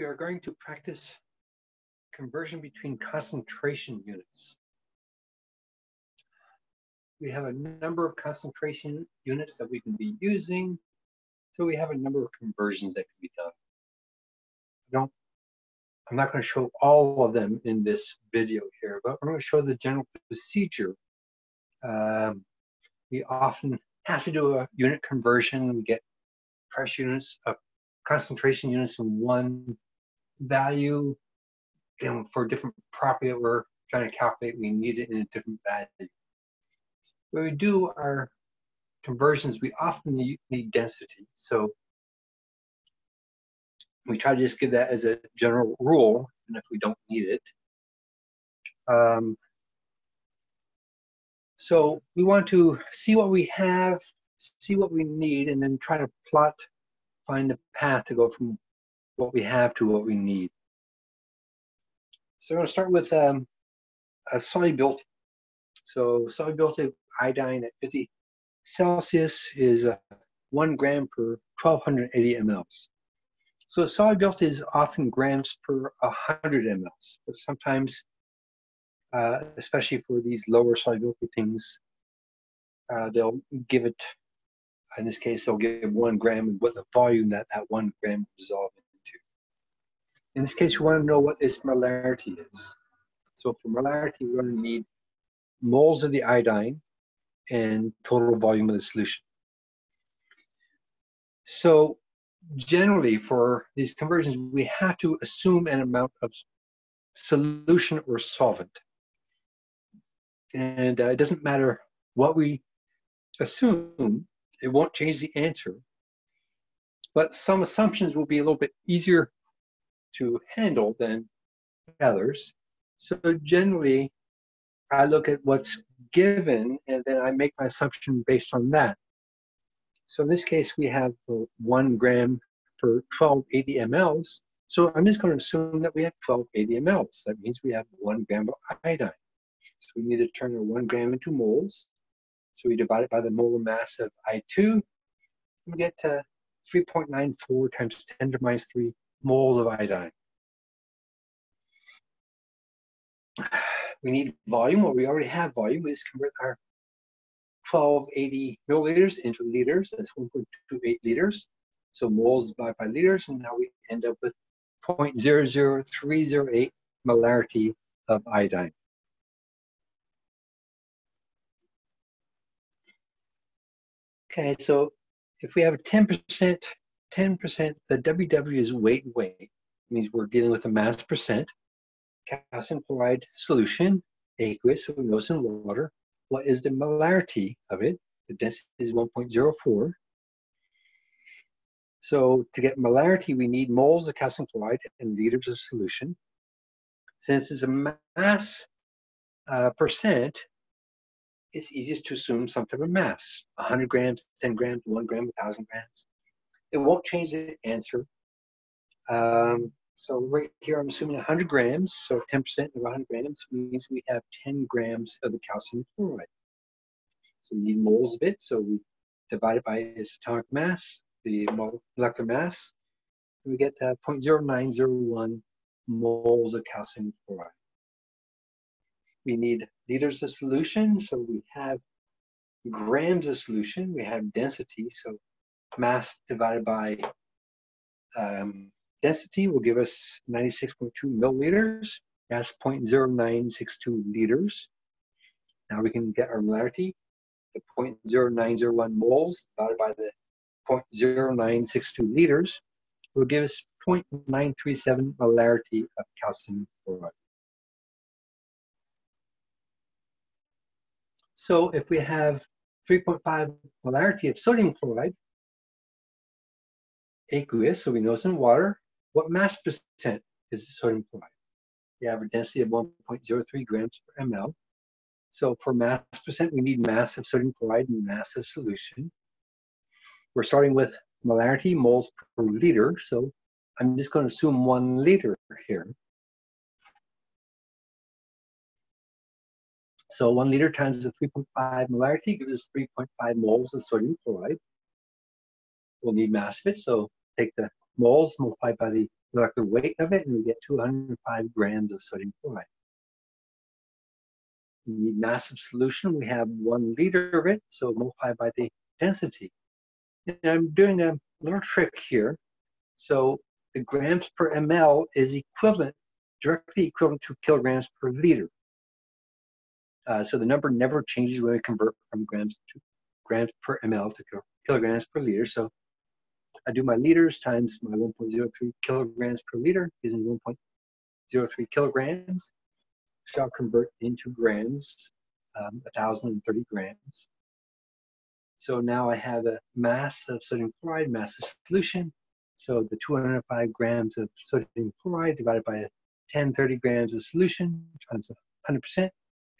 we are going to practice conversion between concentration units. We have a number of concentration units that we can be using. So we have a number of conversions that can be done. I don't, I'm not going to show all of them in this video here, but I'm going to show the general procedure. Um, we often have to do a unit conversion. We get pressure units, uh, concentration units in one value. And for a different property that we're trying to calculate, we need it in a different value. When we do our conversions, we often need, density. So we try to just give that as a general rule, and if we don't need it. Um, so we want to see what we have, see what we need, and then try to plot, find the path to go from what we have to what we need. So I'm going to start with um, a solubility. So solubility of iodine at 50 Celsius is uh, one gram per 1280 mLs. So solubility is often grams per 100 mLs, but sometimes, uh, especially for these lower solubility things, uh, they'll give it, in this case, they'll give one gram and what the volume that that one gram dissolve into. In this case, we want to know what this molarity is. So for molarity, we're going to need moles of the iodine and total volume of the solution. So generally for these conversions, we have to assume an amount of solution or solvent. And uh, it doesn't matter what we assume, it won't change the answer. But some assumptions will be a little bit easier to handle than others. So generally, I look at what's given and then I make my assumption based on that. So in this case, we have one gram per 1280 mLs. So I'm just going to assume that we have 1280 mLs. That means we have one gram of iodine. So we need to turn our one gram into moles. So we divide it by the molar mass of I2. We get to 3.94 times 10 to minus 3 moles of iodine. We need volume. Well, we already have volume. We just convert our 1280 milliliters into liters. That's 1.28 liters. So moles divided by liters, and now we end up with 0.00308 molarity of iodine. Okay, so if we have a 10%, 10%, the WW is weight weight. It means we're dealing with a mass percent calcium chloride solution, aqueous, so we know it's in water. What is the molarity of it? The density is 1.04. So to get molarity, we need moles of calcium chloride and liters of solution. Since it's a mass uh, percent, it's easiest to assume some type of mass. 100 grams, 10 grams, 1 gram, 1,000 grams. It won't change the answer. Um, so right here, I'm assuming 100 grams. So 10% of 100 grams means we have 10 grams of the calcium chloride. So we need moles of it. So we divide it by its atomic mass, the molecular mass. We get uh, 0.0901 moles of calcium chloride. We need liters of solution. So we have grams of solution. We have density. So mass divided by um, density will give us 96.2 milliliters. That's 0.0962 liters. Now we can get our molarity. The 0.0901 moles divided by the 0.0962 liters will give us 0.937 molarity of calcium chloride. So if we have 3.5 molarity of sodium chloride, aqueous, so we know it's in water, what mass percent is the sodium chloride? The average density of 1.03 grams per ml. So for mass percent, we need mass of sodium chloride and mass of solution. We're starting with molarity, moles per liter. So I'm just going to assume one liter here. So one liter times the 3.5 molarity gives us 3.5 moles of sodium chloride. We'll need mass of it, so take the moles multiplied by the molecular weight of it, and we get 205 grams of sodium chloride. We need massive solution. We have one liter of it, so multiply by the density. And I'm doing a little trick here. So the grams per ml is equivalent, directly equivalent to kilograms per liter. Uh, so the number never changes when we convert from grams to grams per ml to kilograms per liter. So I do my liters times my 1.03 kilograms per liter is 1.03 kilograms. Shall convert into grams, um, 1,030 grams. So now I have a mass of sodium chloride, mass of solution. So the 205 grams of sodium chloride divided by 1030 grams of solution times 100%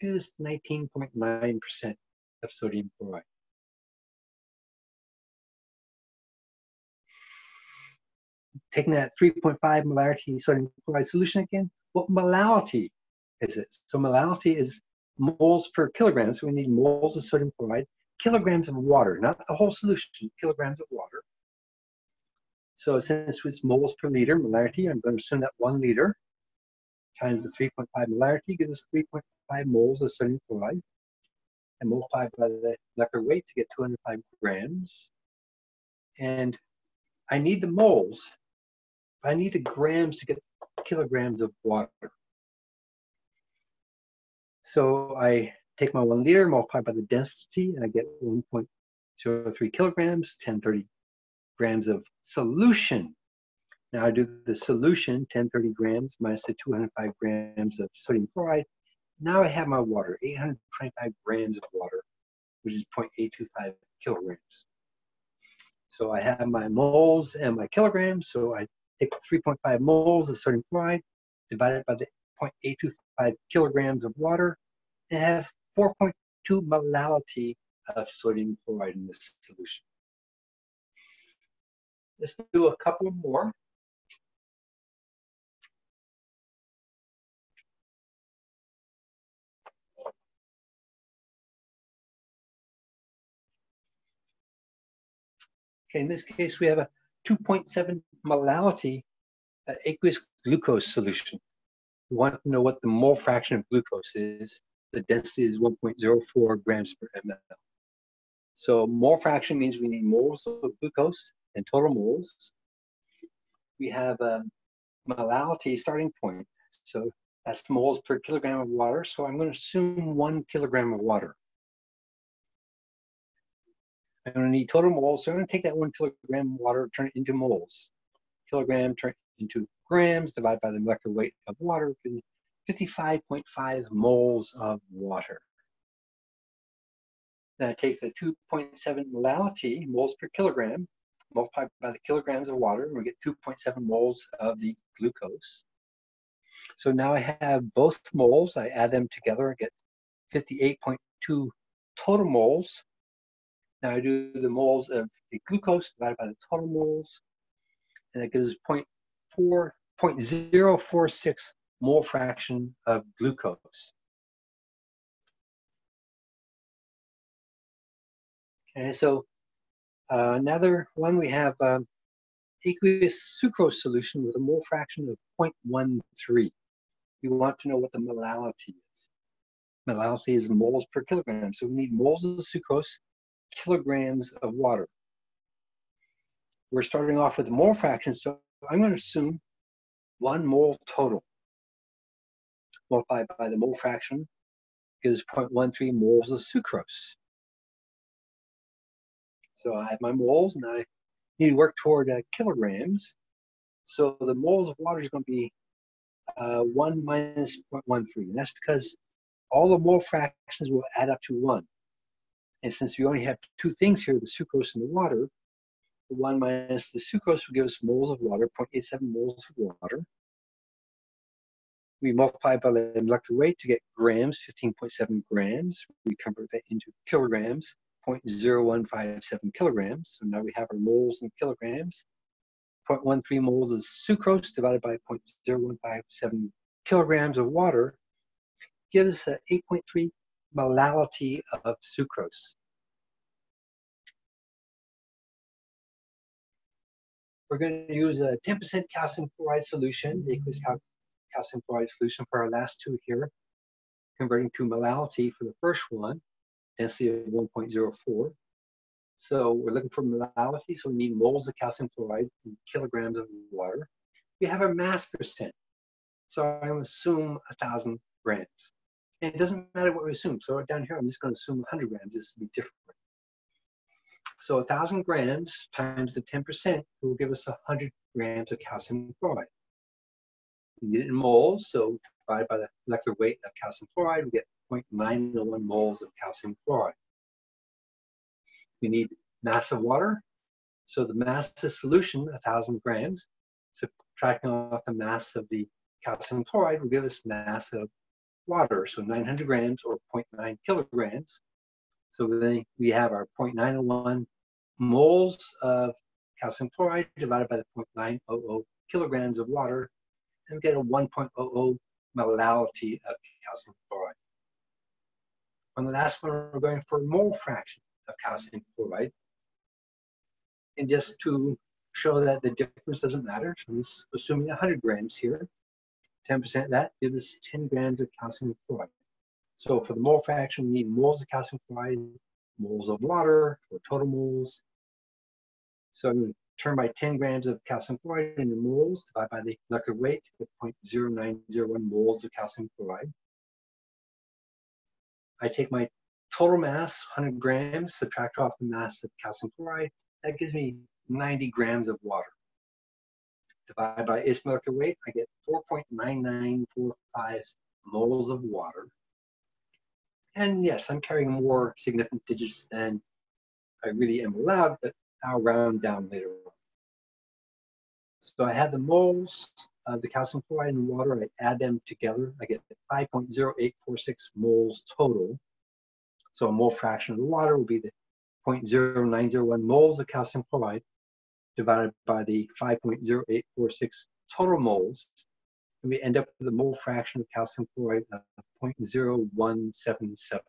is 19.9% of sodium chloride. Taking that 3.5 molarity sodium chloride solution again, what molality is it? So molality is moles per kilogram. So we need moles of sodium chloride kilograms of water, not the whole solution, kilograms of water. So since it's moles per liter, molarity, I'm going to assume that one liter times the 3.5 molarity gives us 3.5 moles of sodium chloride and multiply by the molecular weight to get 205 grams. And I need the moles. I need the grams to get kilograms of water. So I take my one liter, multiply by the density, and I get 1.03 kilograms, 1030 grams of solution. Now I do the solution, 1030 grams minus the 205 grams of sodium chloride. Now I have my water, 825 grams of water, which is 0.825 kilograms. So I have my moles and my kilograms. So I take 3.5 moles of sodium chloride, divide it by the 0.825 kilograms of water, and have 4.2 molality of sodium chloride in this solution. Let's do a couple more. Okay, in this case, we have a 2.7 molality uh, aqueous glucose solution. We want to know what the mole fraction of glucose is the density is 1.04 grams per ml. So mole fraction means we need moles of glucose and total moles. We have a molality starting point. So that's moles per kilogram of water. So I'm going to assume one kilogram of water. I'm going to need total moles. So I'm going to take that one kilogram of water, turn it into moles. Kilogram, turn into grams, divide by the molecular weight of water, 55.5 moles of water. Then I take the 2.7 molality, moles per kilogram, multiply by the kilograms of water, and we get 2.7 moles of the glucose. So now I have both moles, I add them together, I get 58.2 total moles. Now I do the moles of the glucose divided by the total moles, and that gives 0.4, 0.046 mole fraction of glucose. Okay, so uh, another one we have um, aqueous sucrose solution with a mole fraction of 0.13. We want to know what the molality is. Molality is moles per kilogram, so we need moles of sucrose, kilograms of water. We're starting off with mole fractions, so I'm going to assume one mole total multiplied by the mole fraction gives 0.13 moles of sucrose. So I have my moles and I need to work toward uh, kilograms. So the moles of water is going to be uh, 1 minus 0.13. And that's because all the mole fractions will add up to 1. And since we only have two things here, the sucrose and the water, the 1 minus the sucrose will give us moles of water, 0.87 moles of water we multiply by the molecular weight to get grams, 15.7 grams. We convert that into kilograms, 0.0157 kilograms. So now we have our moles and kilograms. 0.13 moles of sucrose divided by 0.0157 kilograms of water gives us 8.3 molality of sucrose. we're going to use a 10% calcium chloride solution, aqueous cal calcium chloride solution for our last two here, converting to molality for the first one, density of 1.04. So we're looking for molality, so we need moles of calcium chloride in kilograms of water. We have a mass percent. So I'm assume 1,000 grams. And it doesn't matter what we assume. So down here, I'm just going to assume 100 grams. This will be different. So 1,000 grams times the 10% will give us 100 grams of calcium chloride. We need it in moles, so divided by the molecular weight of calcium chloride, we get 0.901 moles of calcium chloride. We need mass of water. So the mass of solution, 1,000 grams, subtracting off the mass of the calcium chloride will give us mass of water, so 900 grams or 0.9 kilograms. So then we have our 0.901 moles of calcium chloride divided by the 0.900 kilograms of water, and we get a 1.00 molality of calcium chloride. On the last one, we're going for mole fraction of calcium chloride. And just to show that the difference doesn't matter, so I'm assuming 100 grams here. 10% of that gives us 10 grams of calcium chloride. So for the mole fraction, we need moles of calcium chloride, moles of water, for total moles. So I'm going to turn my 10 grams of calcium chloride into moles, divide by the molecular weight, with 0.0901 moles of calcium chloride. I take my total mass, 100 grams, subtract off the mass of calcium chloride. That gives me 90 grams of water divide by its molecular weight, I get 4.9945 moles of water. And yes, I'm carrying more significant digits than I really am allowed, but I'll round down later on. So I have the moles of the calcium chloride and water, I add them together, I get 5.0846 moles total. So a mole fraction of the water will be the 0.0901 moles of calcium chloride divided by the 5.0846 total moles, and we end up with a mole fraction of calcium chloride of 0.0177.